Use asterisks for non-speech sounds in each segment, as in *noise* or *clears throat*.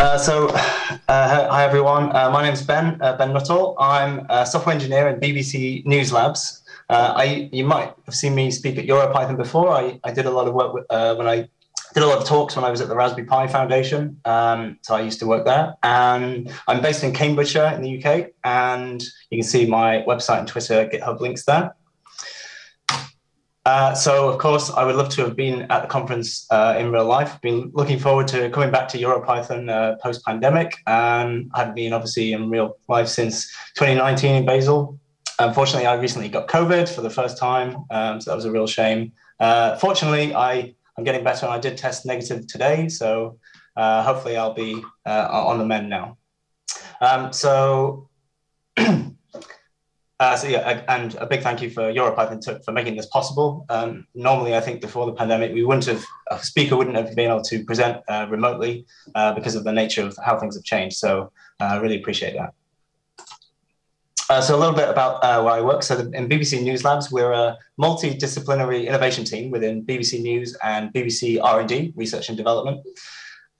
Uh, so, uh, hi everyone. Uh, my name's Ben, uh, Ben Nuttall. I'm a software engineer in BBC News Labs. Uh, I, you might have seen me speak at EuroPython before. I, I did a lot of work with, when I did a lot of talks when I was at the Raspberry Pi Foundation. Um, so I used to work there. And I'm based in Cambridgeshire in the UK. And you can see my website and Twitter, GitHub links there. Uh, so, of course, I would love to have been at the conference uh, in real life. Been looking forward to coming back to EuroPython uh, post pandemic. Um, I haven't been obviously in real life since 2019 in Basel. Unfortunately, I recently got COVID for the first time, um, so that was a real shame. Uh, fortunately, I I'm getting better, and I did test negative today, so uh, hopefully I'll be on the mend now. Um, so. *clears throat* Uh, so yeah, and a big thank you for EuroPython to, for making this possible. Um, normally, I think before the pandemic, we wouldn't have a speaker wouldn't have been able to present uh, remotely uh, because of the nature of how things have changed. So uh, I really appreciate that. Uh, so a little bit about uh, where I work. So in BBC News Labs, we're a multidisciplinary innovation team within BBC News and BBC R&D, Research and Development.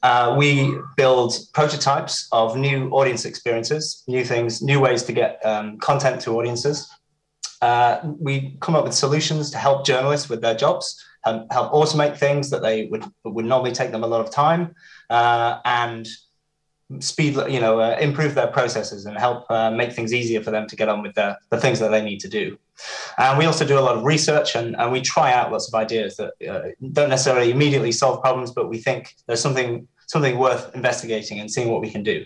Uh, we build prototypes of new audience experiences, new things, new ways to get um, content to audiences. Uh, we come up with solutions to help journalists with their jobs, help, help automate things that they would would normally take them a lot of time, uh, and speed, you know, uh, improve their processes and help uh, make things easier for them to get on with the, the things that they need to do. And we also do a lot of research and, and we try out lots of ideas that uh, don't necessarily immediately solve problems, but we think there's something something worth investigating and seeing what we can do.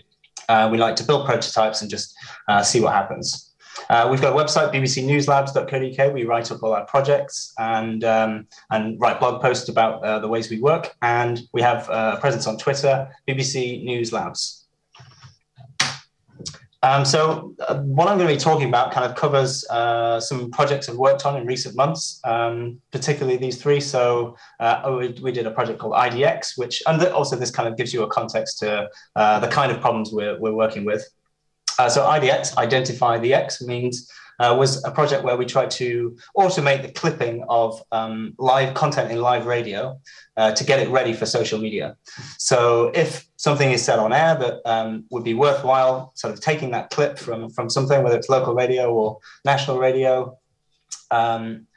Uh, we like to build prototypes and just uh, see what happens. Uh, we've got a website, bbcnewslabs.co.uk. We write up all our projects and um, and write blog posts about uh, the ways we work. And we have uh, a presence on Twitter, BBC News Labs. Um, so uh, what I'm going to be talking about kind of covers uh, some projects I've worked on in recent months, um, particularly these three. So uh, we, we, did a project called IDX, which and also this kind of gives you a context to uh, the kind of problems we're, we're working with. Uh, so IDX, identify the X, means uh, was a project where we tried to automate the clipping of um, live content in live radio uh, to get it ready for social media. So if something is said on air that um, would be worthwhile, sort of taking that clip from from something, whether it's local radio or national radio. Um,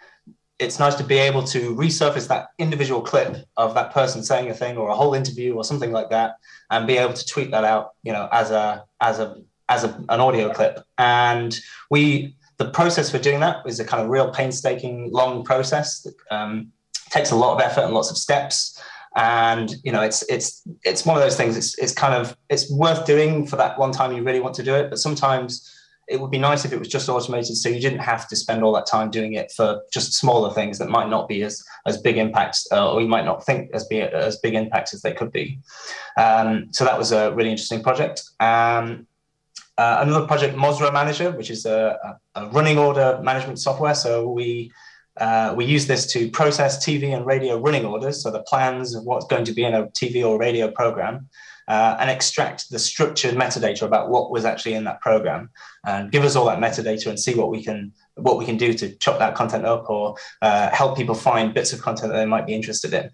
it's nice to be able to resurface that individual clip of that person saying a thing or a whole interview or something like that and be able to tweet that out you know as a as a as a, an audio clip and we the process for doing that is a kind of real painstaking, long process that um, takes a lot of effort and lots of steps. And you know, it's it's it's one of those things. It's it's kind of it's worth doing for that one time you really want to do it. But sometimes it would be nice if it was just automated, so you didn't have to spend all that time doing it for just smaller things that might not be as as big impacts, uh, or you might not think as be as big impacts as they could be. Um, so that was a really interesting project. Um, uh, another project, Mosra Manager, which is a, a, running order management software. So we uh, we use this to process TV and radio running orders, so the plans of what's going to be in a TV or radio program, uh, and extract the structured metadata about what was actually in that program, and give us all that metadata and see what we can what we can do to chop that content up or uh, help people find bits of content that they might be interested in.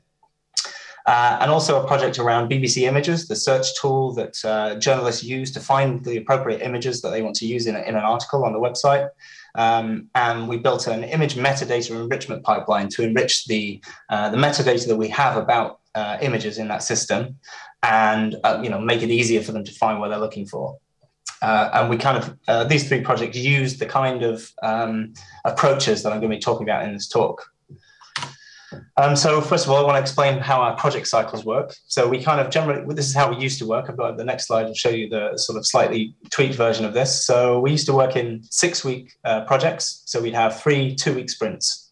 Uh, and also a project around BBC Images, the search tool that uh, journalists use to find the appropriate images that they want to use in, a, in an article on the website. Um, and we built an image metadata enrichment pipeline to enrich the, uh, the metadata that we have about uh, images in that system and uh, you know, make it easier for them to find what they're looking for. Uh, and we kind of, uh, these three projects use the kind of um, approaches that I'm going to be talking about in this talk. Um, so first of all, I want to explain how our project cycles work. So we kind of generally, this is how we used to work. I've got the next slide to show you the sort of slightly tweaked version of this. So we used to work in six week uh, projects. So we'd have three two week sprints.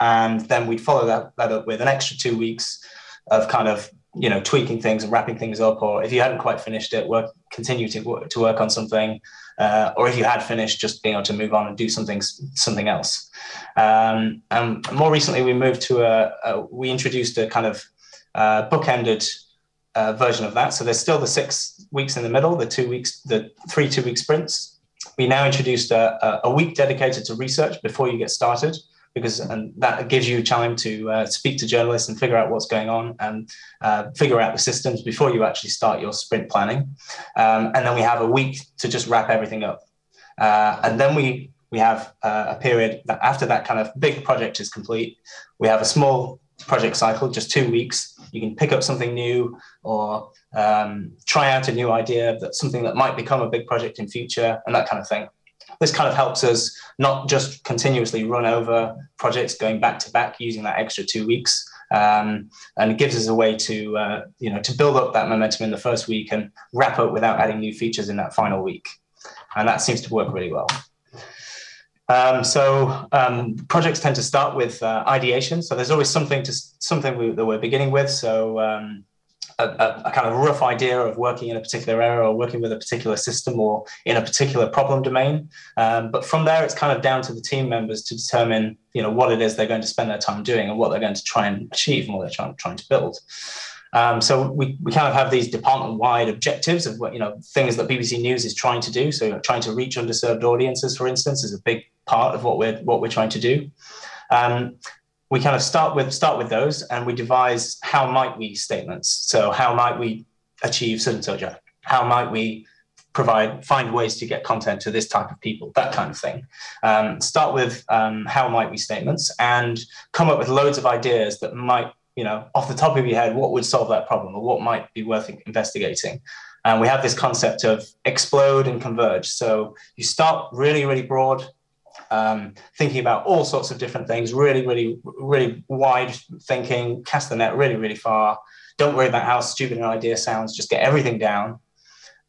And then we'd follow that, that up with an extra two weeks of kind of you know tweaking things and wrapping things up or if you hadn't quite finished it work continue to to work on something uh, or if you had finished just being able to move on and do something something else. Um, and more recently we moved to a, a we introduced a kind of uh, bookended uh, version of that. So there's still the six weeks in the middle the two weeks the three two week sprints. We now introduced a, a week dedicated to research before you get started because and that gives you time to uh, speak to journalists and figure out what's going on and uh, figure out the systems before you actually start your sprint planning. Um, and then we have a week to just wrap everything up. Uh, and then we we have uh, a period that after that kind of big project is complete, we have a small project cycle, just two weeks. You can pick up something new or um, try out a new idea that something that might become a big project in future and that kind of thing. This kind of helps us not just continuously run over projects going back to back using that extra two weeks, um, and it gives us a way to uh, you know to build up that momentum in the first week and wrap up without adding new features in that final week, and that seems to work really well. Um, so um, projects tend to start with uh, ideation. So there's always something to something we, that we're beginning with. So um, a, a, a, kind of rough idea of working in a particular area or working with a particular system or in a particular problem domain. Um, but from there, it's kind of down to the team members to determine, you know, what it is they're going to spend their time doing and what they're going to try and achieve and what they're trying, trying to build. Um, so we, we kind of have these department-wide objectives of what you know things that BBC News is trying to do. So trying to reach underserved audiences, for instance, is a big part of what we're what we're trying to do. Um, we kind of start with start with those, and we devise how might we statements. So how might we achieve certain subject? How might we provide find ways to get content to this type of people that kind of thing um, start with um, how might we statements and come up with loads of ideas that might you know, off the top of your head, what would solve that problem or what might be worth investigating? And we have this concept of explode and converge. So you start really, really broad, um, thinking about all sorts of different things, really, really, really wide thinking, cast the net really, really far. Don't worry about how stupid an idea sounds, just get everything down.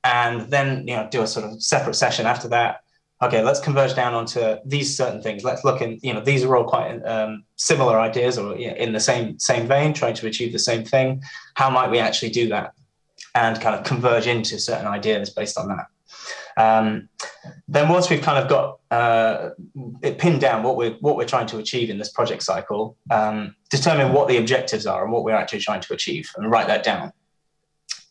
And then, you know, do a sort of separate session after that okay, let's converge down onto these certain things. Let's look in, you know, these are all quite um, similar ideas or in the same same vein, trying to achieve the same thing. How might we actually do that? And kind of converge into certain ideas based on that. Um, then once we've kind of got uh, it pinned down what we're what we're trying to achieve in this project cycle, um, determine what the objectives are and what we're actually trying to achieve, and write that down.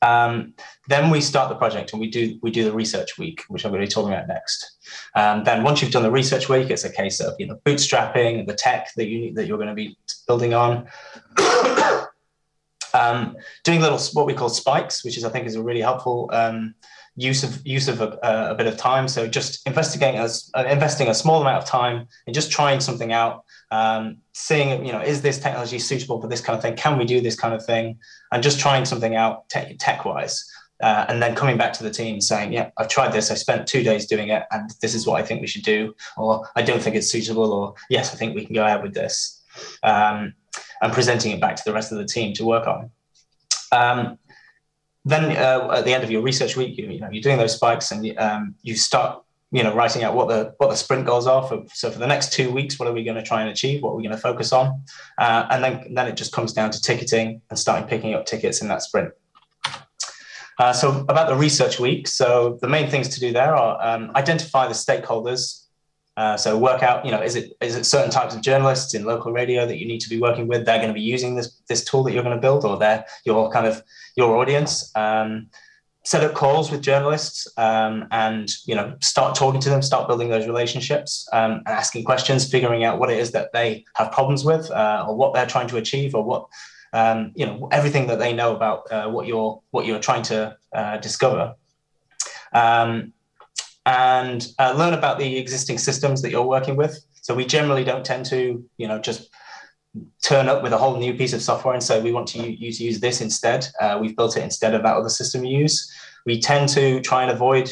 Um, then we start the project and we do we do the research week, which I'm going to be talking about next. Um, then once you've done the research week, it's a case of you know bootstrapping the tech that you that you're going to be building on. *coughs* um, doing little what we call spikes, which is I think is a really helpful um, use of use of a, a, bit of time. So just investigating as uh, investing a small amount of time and just trying something out um, seeing, you know, is this technology suitable for this kind of thing? Can we do this kind of thing? And just trying something out tech wise. Uh, and then coming back to the team saying, yeah, I've tried this. I spent two days doing it, and this is what I think we should do. Or I don't think it's suitable. Or yes, I think we can go ahead with this. Um, and presenting it back to the rest of the team to work on. Um, then uh, at the end of your research week, you, you know, you're doing those spikes and um, you start you know writing out what the what the sprint goals are for so for the next two weeks what are we going to try and achieve? What are we going to focus on? Uh, and then then it just comes down to ticketing and starting picking up tickets in that sprint. Uh, so about the research week so the main things to do there are um, identify the stakeholders uh, so work out you know is it is it certain types of journalists in local radio that you need to be working with? They're going to be using this this tool that you're going to build or they're your kind of your audience. Um, set up calls with journalists um, and you know start talking to them start building those relationships um, and asking questions figuring out what it is that they have problems with uh, or what they're trying to achieve or what um, you know everything that they know about uh, what you're what you're trying to uh, discover. Um, and uh, learn about the existing systems that you're working with so we generally don't tend to you know just turn up with a whole new piece of software and say we want to use use this instead. Uh, we've built it instead of that other system you use. We tend to try and avoid,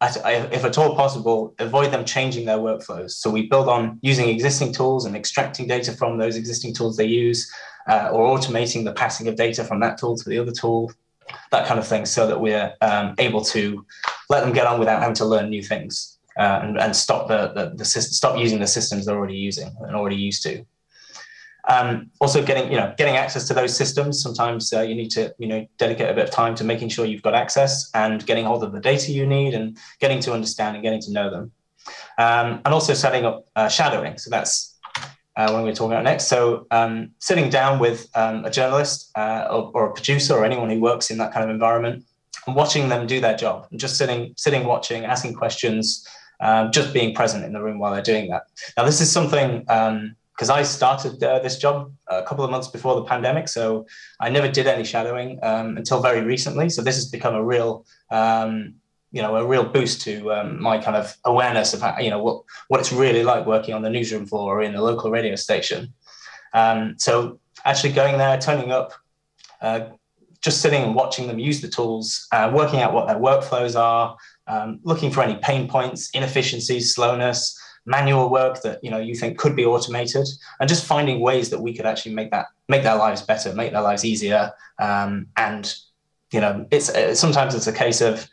if at all possible, avoid them changing their workflows. So we build on using existing tools and extracting data from those existing tools they use, uh, or automating the passing of data from that tool to the other tool, that kind of thing, so that we're um, able to let them get on without having to learn new things. Uh, and, and stop the, the, the system, stop using the systems they're already using and already used to. Um, also, getting you know getting access to those systems. Sometimes uh, you need to you know dedicate a bit of time to making sure you've got access and getting hold of the data you need and getting to understand and getting to know them. Um, and also setting up uh, shadowing. So that's uh, what we're talking about next. So um, sitting down with um, a journalist uh, or, or, a producer or anyone who works in that kind of environment and watching them do their job and just sitting, sitting, watching, asking questions, um, just being present in the room while they're doing that. Now, this is something because um, I started uh, this job a couple of months before the pandemic, so I never did any shadowing um, until very recently. So this has become a real um, you know a real boost to um, my kind of awareness of how, you know what what it's really like working on the newsroom floor or in a local radio station. Um, so actually going there, turning up, uh, just sitting and watching them use the tools, uh, working out what their workflows are, um, looking for any pain points, inefficiencies, slowness, manual work that you know you think could be automated, and just finding ways that we could actually make that make their lives better, make their lives easier, um, and you know it's uh, sometimes it's a case of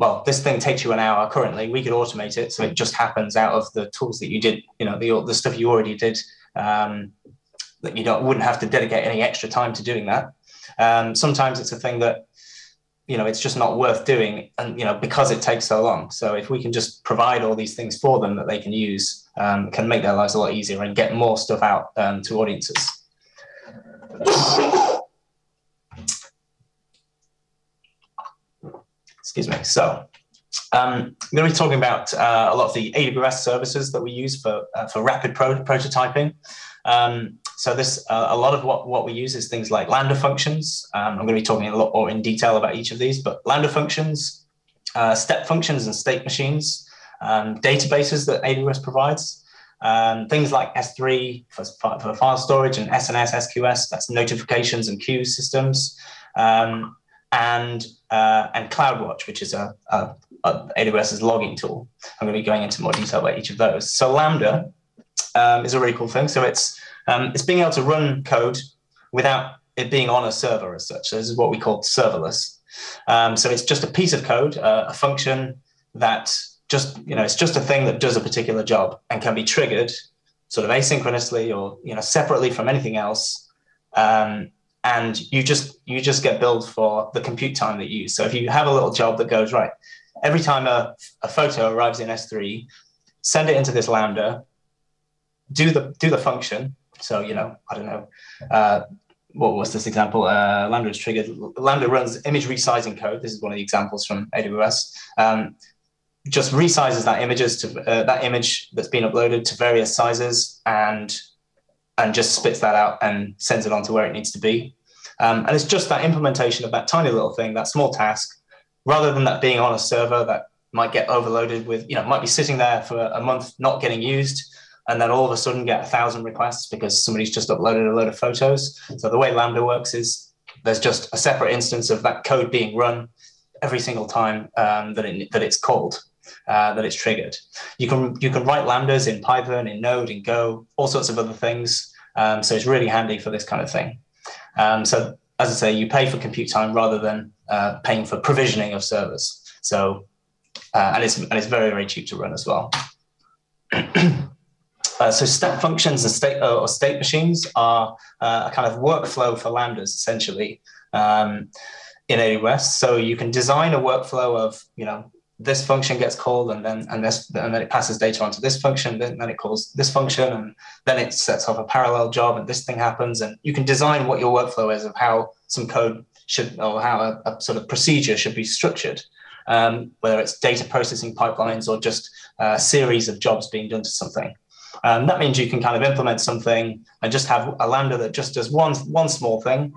well, this thing takes you an hour currently. We could automate it, so it just happens out of the tools that you did. You know, the the stuff you already did. Um, that you don't wouldn't have to dedicate any extra time to doing that. Um, sometimes it's a thing that you know it's just not worth doing, and you know because it takes so long. So if we can just provide all these things for them that they can use, um, can make their lives a lot easier and get more stuff out um, to audiences. Excuse me. So um, I'm going to be talking about uh, a lot of the AWS services that we use for, uh, for rapid pro- prototyping. Um, so this, uh, a lot of what, what we use is things like Lambda functions. Um, I'm going to be talking a lot more in detail about each of these, but Lambda functions, uh, step functions and state machines, um, databases that AWS provides, um, things like S3 for, for, file storage and SNS, SQS, that's notifications and queue systems, um, and uh, and CloudWatch, which is a, a, a, AWS's logging tool. I'm going to be going into more detail about each of those. So Lambda um, is a really cool thing. So it's um, it's being able to run code without it being on a server as such. So this is what we call serverless. Um, so it's just a piece of code, uh, a function that just you know it's just a thing that does a particular job and can be triggered sort of asynchronously or you know separately from anything else um, and you just you just get billed for the compute time that you use. So if you have a little job that goes right, every time a, a photo arrives in S3, send it into this lambda, do the do the function. So you know, I don't know, uh, what was this example? Uh, lambda is triggered. Lambda runs image resizing code. This is one of the examples from AWS. Um, just resizes that images to uh, that image that's been uploaded to various sizes and and just spits that out and sends it on to where it needs to be. Um, and it's just that implementation of that tiny little thing, that small task, rather than that being on a server that might get overloaded with, you know, might be sitting there for a month not getting used, and then all of a sudden get a thousand requests because somebody's just uploaded a load of photos. So the way Lambda works is there's just a separate instance of that code being run every single time um, that, it, that it's called. Uh, that it's triggered. You can you can write lambdas in Python, in Node, in Go, all sorts of other things. Um, so it's really handy for this kind of thing. Um, so as I say, you pay for compute time rather than uh, paying for provisioning of servers. So uh, and it's and it's very very cheap to run as well. *clears throat* Uh, so step functions and state uh, or state machines are uh, a kind of workflow for lambdas essentially um, in AWS. So you can design a workflow of you know this function gets called and then and this and then it passes data onto this function then, then it calls this function and then it sets off a parallel job and this thing happens. And you can design what your workflow is of how some code should or how a, a sort of procedure should be structured um, whether it's data processing pipelines or just a series of jobs being done to something. Um, that means you can kind of implement something and just have a lambda that just does one one small thing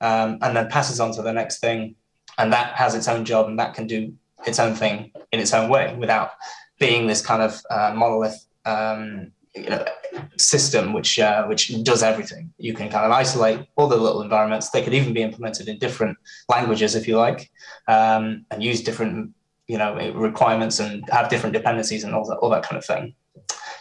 um, and then passes on to the next thing and that has its own job and that can do its own thing in its own way without being this kind of uh, monolith um, you know, system which uh, which does everything. You can kind of isolate all the little environments. They could even be implemented in different languages if you like, um, and use different you know requirements and have different dependencies and all that all that kind of thing.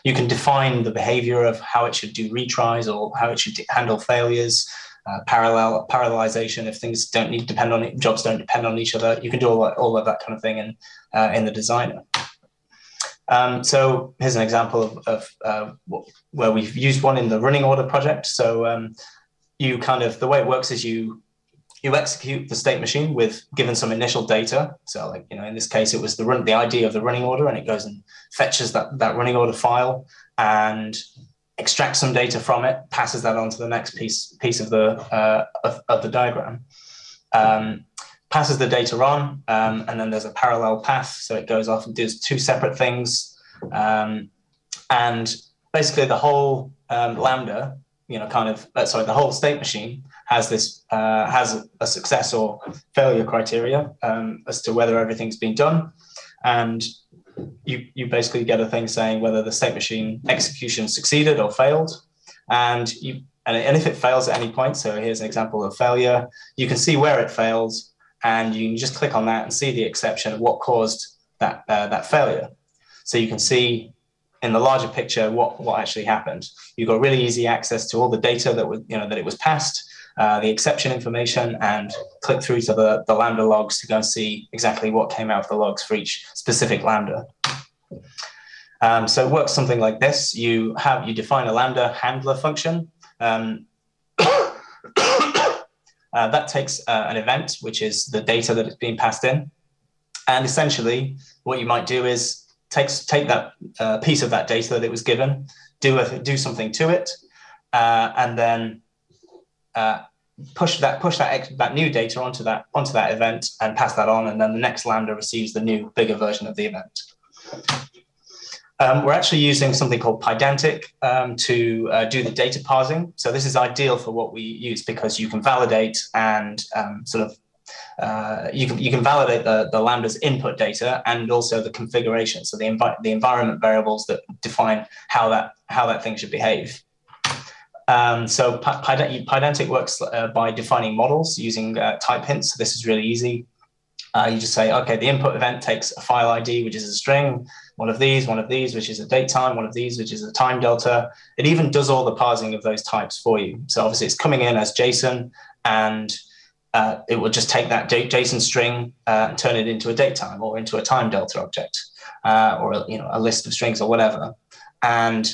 You can define the behavior of how it should do retries or how it should handle failures uh, parallel parallelization if things don't need depend on jobs don't depend on each other. You can do all, all of that kind of thing in uh, in the designer. Um, so here's an example of, of uh, where we've used one in the running order project. So um, you kind of the way it works is you you execute the state machine with given some initial data. So like you know in this case it was the run the ID of the running order and it goes and fetches that that running order file and extracts some data from it, passes that on to the next piece piece of the uh, of, of, the diagram. Um, passes the data on, um, and then there's a parallel path. So it goes off and does two separate things. Um, and basically, the whole um, Lambda, you know, kind of, uh, sorry, the whole state machine has this, uh, has a success or failure criteria um, as to whether everything's been done. And you, you basically get a thing saying whether the state machine execution succeeded or failed. And you and, and if it fails at any point, so here's an example of failure, you can see where it failed and you can just click on that and see the exception of what caused that, uh, that failure. So you can see in the larger picture what, what actually happened. You've got really easy access to all the data that was, you know, that it was passed, uh, the exception information, and click through to the, the Lambda logs to go and see exactly what came out of the logs for each specific Lambda. Um, so it works something like this. You have you define a Lambda handler function, um, *coughs* uh, that takes uh, an event, which is the data that is being passed in. And essentially, what you might do is takes, take that uh, piece of that data that it was given, do, a, do something to it, uh, and then uh, push that push that that new data onto that onto that event and pass that on, and then the next lambda receives the new bigger version of the event. Um, we're actually using something called Pydantic um, to uh, do the data parsing. So this is ideal for what we use because you can validate and um, sort of uh, you can you can validate the, the lambda's input data and also the configuration, so the envi- the environment variables that define how that how that thing should behave. Um, so Pydantic works uh, by defining models using uh, type hints. So this is really easy. Uh, you just say, okay, the input event takes a file ID, which is a string, one of these, one of these, which is a date time, one of these, which is a time delta. It even does all the parsing of those types for you. So obviously it's coming in as JSON and uh, it will just take that JSON string uh, and turn it into a date time or into a time delta object uh, or you know a list of strings or whatever. And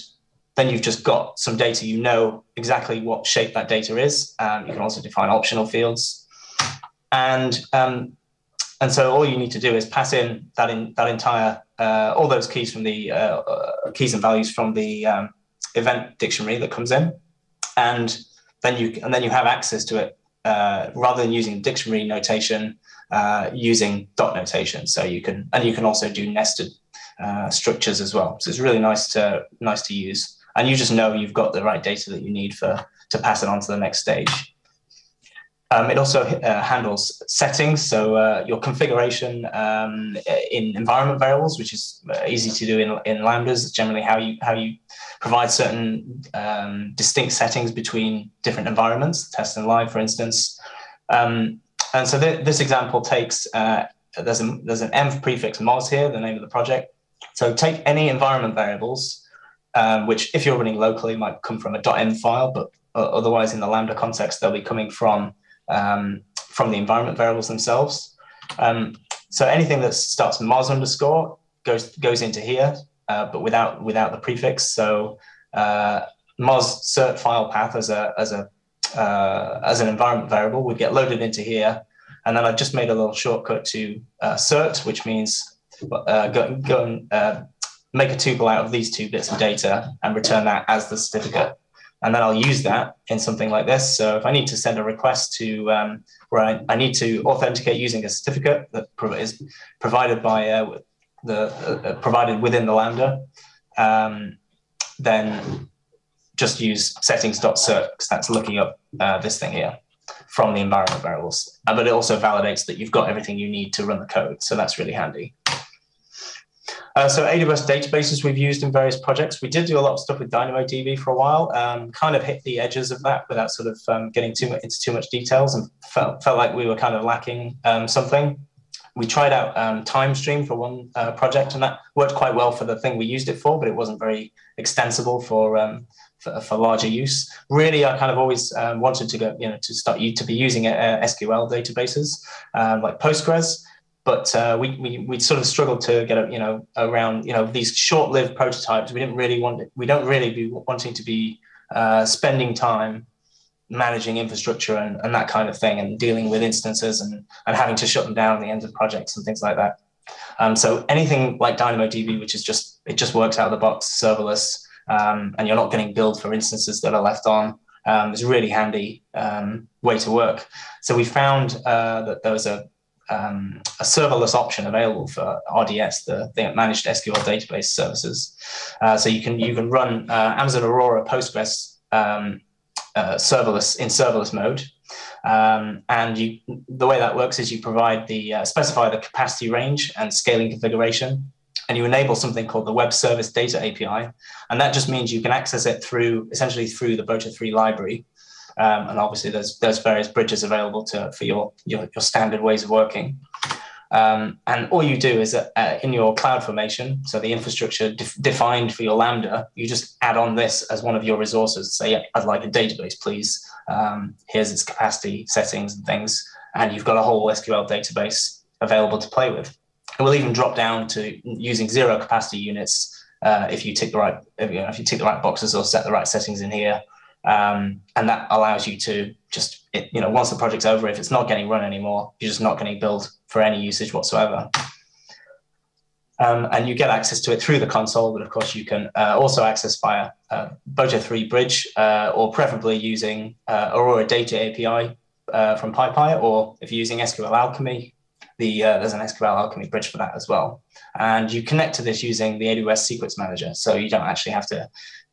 then you've just got some data. You know exactly what shape that data is. Um, you can also define optional fields. And um, and so all you need to do is pass in that in that entire uh, all those keys from the uh, keys and values from the um, event dictionary that comes in, and then you and then you have access to it uh, rather than using dictionary notation, uh, using dot notation. So you can and you can also do nested uh, structures as well. So it's really nice to nice to use, and you just know you've got the right data that you need for to pass it on to the next stage. Um, it also uh, handles settings, so uh, your configuration um, in environment variables, which is uh, easy to do in, in Lambdas. Generally, how you how you provide certain um, distinct settings between different environments, test and live, for instance. Um, and so th this example takes uh, there's a there's an env prefix mos here, the name of the project. So take any environment variables, um, which if you're running locally might come from a .env file, but uh, otherwise in the Lambda context they'll be coming from um, from the environment variables themselves. Um, so anything that starts mos underscore goes goes into here, uh, but without without the prefix. So uh, cert file path as a as a uh, as an environment variable would get loaded into here, and then I've just made a little shortcut to uh, cert, which means uh, go, go and make a tuple out of these two bits of data and return that as the certificate and then I'll use that in something like this. So if I need to send a request to um, where I, I, need to authenticate using a certificate that is provided by uh, the uh, provided within the Lambda, um, then just use settings.cert because that's looking up uh, this thing here from the environment variables. Uh, but it also validates that you've got everything you need to run the code. So that's really handy. Uh, so AWS databases we've used in various projects. We did do a lot of stuff with DynamoDB for a while, um, kind of hit the edges of that without sort of um, getting too much into too much details and felt, felt like we were kind of lacking um, something. We tried out um, TimeStream for one uh, project and that worked quite well for the thing we used it for, but it wasn't very extensible for, um, for, for, larger use. Really, I kind of always um, wanted to go, you know, to start to be using uh, SQL databases like Postgres but uh, we, we we sort of struggled to get you know around you know these short-lived prototypes. We didn't really want it, we don't really be wanting to be uh, spending time managing infrastructure and, and that kind of thing and dealing with instances and, and having to shut them down at the end of projects and things like that. Um, so anything like DynamoDB, which is just it just works out of the box serverless, um, and you're not getting billed for instances that are left on. Um, is a really handy um, way to work. So we found uh, that there was a um, a serverless option available for RDS, the, the managed SQL database services. Uh, so you can you can run uh, Amazon Aurora Postgres um, uh, serverless in serverless mode. Um, and you, the way that works is you provide the uh, specify the capacity range and scaling configuration, and you enable something called the Web Service Data API, and that just means you can access it through essentially through the Boto 3 library. Um, and obviously, there's there's various bridges available to for your your, your standard ways of working. Um, and all you do is uh, in your cloud formation, so the infrastructure def- defined for your Lambda, you just add on this as one of your resources. Say, I'd like a database, please. Um, here's its capacity settings and things. And you've got a whole SQL database available to play with. It will even drop down to using zero capacity units uh, if you tick the right if you, know, if you tick the right boxes or set the right settings in here. Um, and that allows you to just you know once the project's over, if it's not getting run anymore, you're just not getting billed for any usage whatsoever. Um, and you get access to it through the console, but of course you can uh, also access via uh, Boto 3 Bridge uh, or preferably using uh, Aurora Data API uh, from PyPI, or if you're using SQL Alchemy, the, uh, there's an SQL Alchemy bridge for that as well. And you connect to this using the AWS Secrets Manager, so you don't actually have to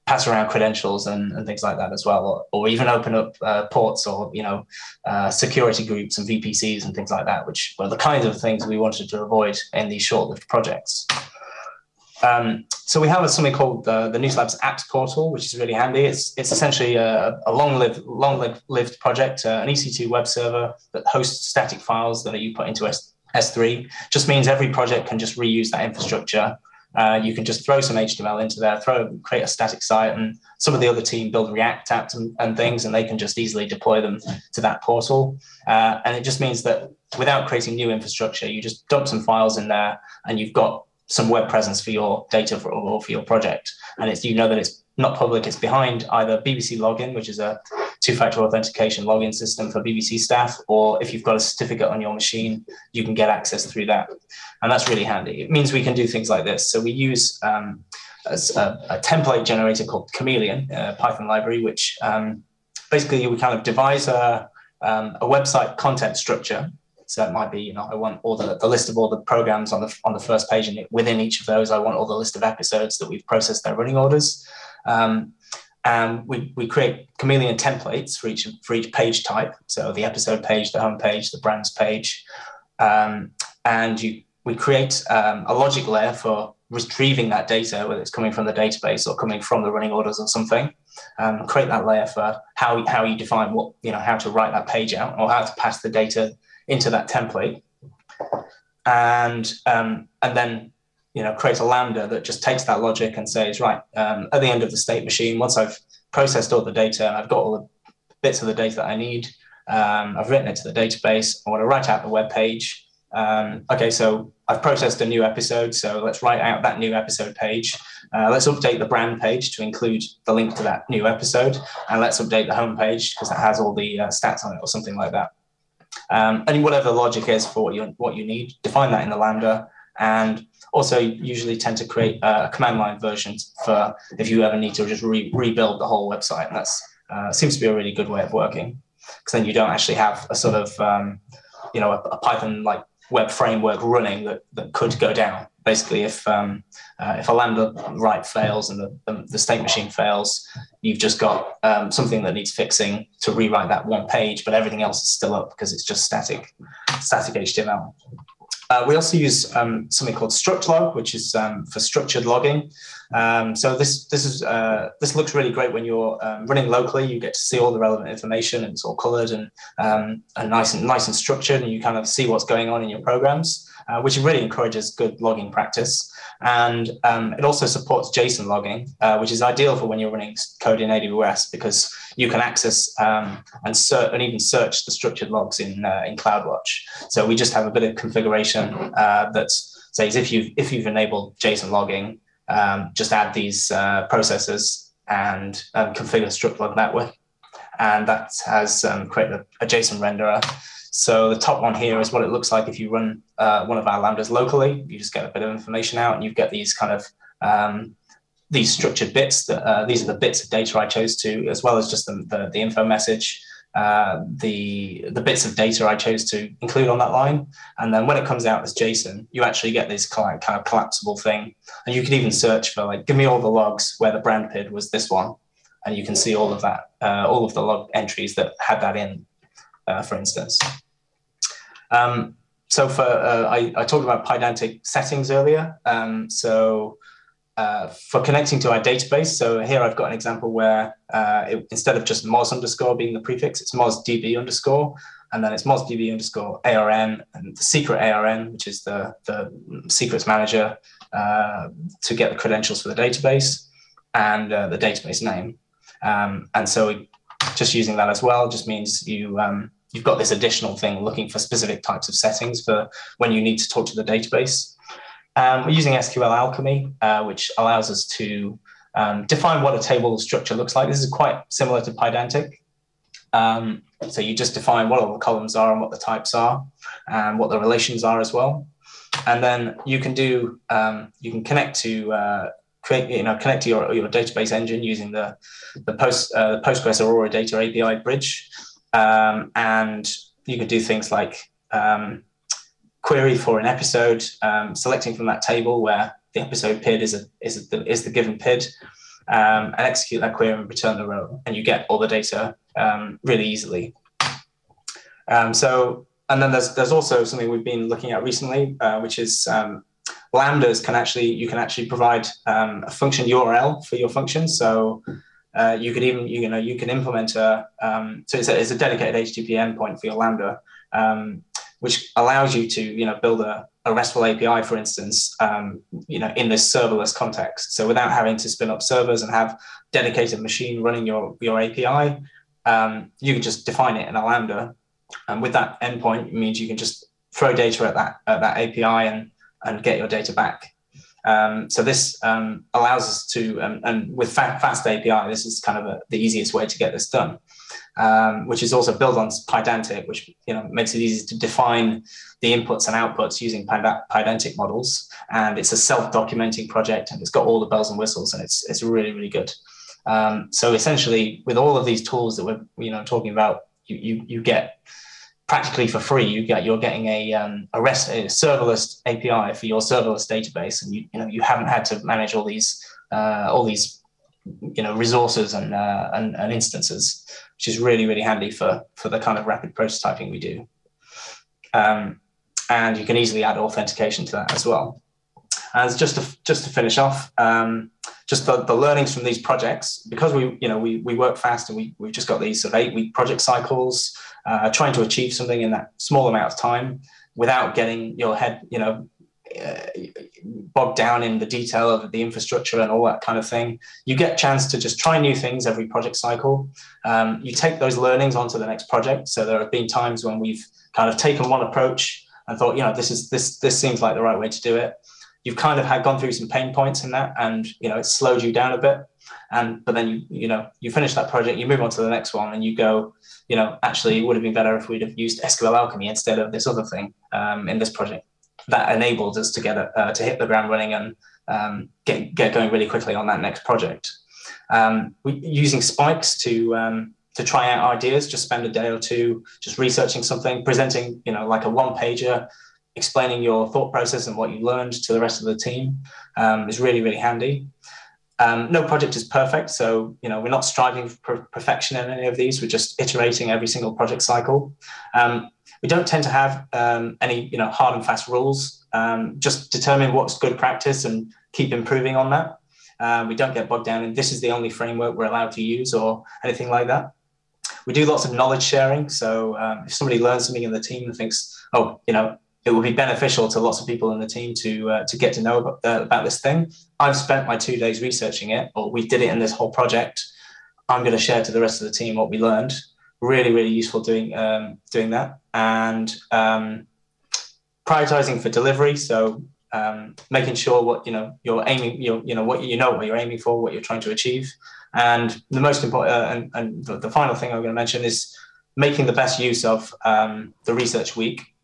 pass around credentials and, and things like that as well, or, or even open up uh, ports or you know uh, security groups and VPCs and things like that, which were the kinds of things we wanted to avoid in these short-lived projects. Um, so we have something called the, the News Labs Apps Portal, which is really handy. It's it's essentially a, a long-lived long-lived project, uh, an EC2 web server that hosts static files that you put into S, S3. Just means every project can just reuse that infrastructure uh, you can just throw some HTML into there, throw create a static site, and some of the other team build React apps and, and things, and they can just easily deploy them to that portal. Uh, and it just means that without creating new infrastructure, you just dump some files in there, and you've got some web presence for your data for, or for your project. And it's you know that it's not public; it's behind either BBC Login, which is a two-factor authentication login system for BBC staff, or if you've got a certificate on your machine, you can get access through that, and that's really handy. It means we can do things like this. So we use um, a, a, template generator called Chameleon, a Python library, which um, basically we kind of devise a, um, a website content structure. So that might be, you know, I want all the, the list of all the programs on the on the first page, and within each of those, I want all the list of episodes that we've processed their running orders. Um, and we, we create chameleon templates for each for each page type. So the episode page the home page the brands page. Um, and you we create um, a logic layer for retrieving that data whether it's coming from the database or coming from the running orders or something. Um, create that layer for how, how you define what you know how to write that page out or how to pass the data into that template. And um, and then you know, create a lambda that just takes that logic and says, right, um, at the end of the state machine, once I've processed all the data and I've got all the bits of the data that I need, um, I've written it to the database. I want to write out the web page. Um, okay, so I've processed a new episode, so let's write out that new episode page. Uh, let's update the brand page to include the link to that new episode, and let's update the home page because that has all the uh, stats on it or something like that. Um, and whatever the logic is for what you what you need, define that in the lambda, and also usually tend to create a command line versions for if you ever need to just re- rebuild the whole website. That uh, seems to be a really good way of working because then you don't actually have a sort of um, you know a, a Python like web framework running that, that could go down. Basically, if um, uh, if a lambda write fails and the, the, the, state machine fails, you've just got um, something that needs fixing to rewrite that one page, but everything else is still up because it's just static static HTML. Uh, we also use um, something called StructLog, which is um, for structured logging. Um, so this this is uh, this looks really great when you're um, running locally. You get to see all the relevant information, and it's all coloured and um, and nice and nice and structured, and you kind of see what's going on in your programs, uh, which really encourages good logging practice. And um, it also supports JSON logging, uh, which is ideal for when you're running code in AWS because you can access um, and, and even search the structured logs in, uh, in CloudWatch. So we just have a bit of configuration uh, that says if you've, if you've enabled JSON logging, um, just add these uh, processes and um, configure struct log network. And that has um, created a, a JSON renderer so the top one here is what it looks like if you run uh, one of our lambdas locally. You just get a bit of information out, and you get these kind of um, these structured bits. That uh, these are the bits of data I chose to, as well as just the, the, the info message. uh, the the bits of data I chose to include on that line. And then when it comes out as JSON, you actually get this kind of collapsible thing. And you can even search for like, give me all the logs where the brand PID was this one, and you can see all of that, uh, all of the log entries that had that in, uh, for instance. Um, so for uh, I, I, talked about Pydantic settings earlier. Um, so uh, for connecting to our database. So here I've got an example where uh, it, instead of just Moz underscore being the prefix, it's MozDB underscore, and then it's MozDB underscore ARN and the secret ARN, which is the, the secrets manager uh, to get the credentials for the database and uh, the database name. Um, and so just using that as well just means you um, you've got this additional thing looking for specific types of settings for when you need to talk to the database. Um, we're using SQL Alchemy, uh, which allows us to um, define what a table structure looks like. This is quite similar to Pydantic. Um, so you just define what all the columns are and what the types are and what the relations are as well. And then you can do, um, you can connect to, uh, create, you know, connect to your, your database engine using the, the, Post, uh, the Postgres Aurora Data API bridge. Um, and you can do things like um, query for an episode, um, selecting from that table where the episode PID is, a, is, the, is the given PID, um, and execute that query and return the row, and you get all the data um, really easily. So, and then there's, there's also something we've been looking at recently, uh, which is lambdas can actually, you can actually provide um, a function URL for your function. So uh, you could even, you know, you can implement a, so it's a, it's a dedicated HTTP endpoint for your Lambda. Um, which allows you to you know build a, a RESTful API, for instance, um, you know in this serverless context. So without having to spin up servers and have dedicated machine running your your API, um, you can just define it in a Lambda, and with that endpoint, it means you can just throw data at that at that API and and get your data back. Um, so this um, allows us to, um, and with FastAPI, this is kind of a, the easiest way to get this done um, which is also built on Pydantic, which you know makes it easy to define the inputs and outputs using Pydantic models. And it's a self-documenting project, and it's got all the bells and whistles, and it's it's really really good. Um, so essentially, with all of these tools that we're you know talking about, you you, you get practically for free. You get you're getting a um, a REST a serverless API for your serverless database, and you you know you haven't had to manage all these uh, all these you know resources and, uh, and, and instances, which is really really handy for for the kind of rapid prototyping we do. Um, and you can easily add authentication to that as well. And just to just to finish off, um, just the, the learnings from these projects because we you know we we work fast and we we've just got these sort of eight week project cycles, uh, trying to achieve something in that small amount of time without getting your head you know uh, bogged down in the detail of the infrastructure and all that kind of thing. You get chance to just try new things every project cycle. Um, you take those learnings onto the next project. So there have been times when we've kind of taken one approach and thought, you know, this is this this seems like the right way to do it. You've kind of had gone through some pain points in that, and you know, it slowed you down a bit. And but then you you know you finish that project, you move on to the next one, and you go, you know, actually, it would have been better if we'd have used SQL Alchemy instead of this other thing um, in this project that enabled us to get uh, to hit the ground running and um, get get going really quickly on that next project. Um, we, using spikes to um, to try out ideas, just spend a day or two just researching something, presenting you know like a one pager, explaining your thought process and what you learned to the rest of the team um, is really really handy. Um, no project is perfect, so you know we're not striving for perfection in any of these. We're just iterating every single project cycle. Um, we don't tend to have um, any you know hard and fast rules. Um, just determine what's good practice and keep improving on that. Um, we don't get bogged down in this is the only framework we're allowed to use or anything like that. We do lots of knowledge sharing. So um, if somebody learns something in the team and thinks, oh, you know, it would be beneficial to lots of people in the team to uh, to get to know about, uh, about this thing. I've spent my two days researching it, or we did it in this whole project. I'm going to share to the rest of the team what we learned. Really, really useful doing um, doing that and um, prioritizing for delivery. So um, making sure what you know you're aiming, you you know what you know what you're aiming for, what you're trying to achieve, and the most important uh, and, and the, the, final thing I'm going to mention is making the best use of um, the research week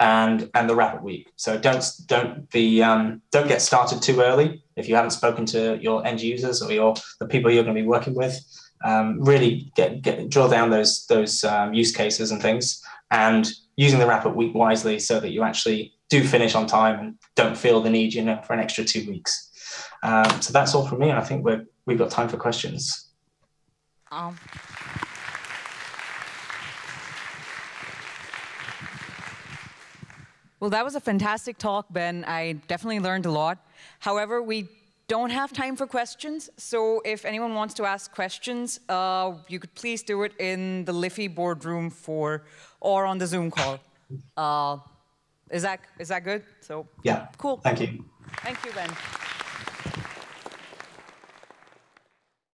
and and the rapid week. So don't don't be um, don't get started too early if you haven't spoken to your end users or your the people you're going to be working with. um, really get, get drill down those those um, use cases and things, and using the wrap up week wisely so that you actually do finish on time and don't feel the need, you know, for an extra two weeks. Um, so that's all from me, and I think we're we've got time for questions. Um. Well, that was a fantastic talk, Ben. I definitely learned a lot. However, we don't have time for questions, so if anyone wants to ask questions, uh, you could please do it in the Liffey boardroom for, or on the Zoom call. Uh, is that is that good? So yeah, cool. Thank you. Thank you, Ben.